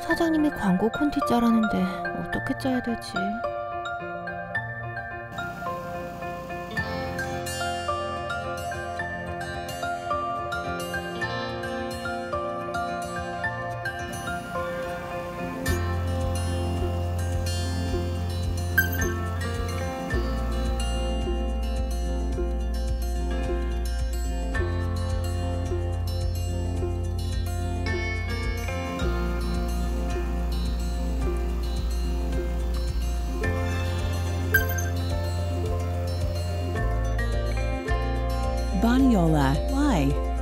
사장님이 광고 콘티 짜라는데 어떻게 짜야 되지? Why?